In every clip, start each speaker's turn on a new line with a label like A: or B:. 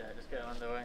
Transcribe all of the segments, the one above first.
A: Yeah, just get on
B: the way.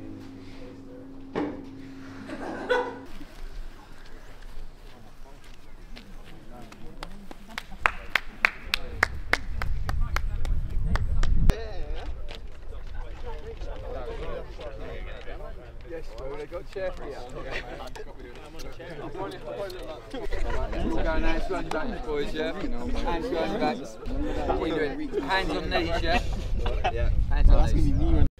B: Yes, bro, they got chair for you. We're going hands behind your backs, boys, yeah? Hands behind your backs. What are you doing? Hands on knees, yeah? Yeah. Hands on knees.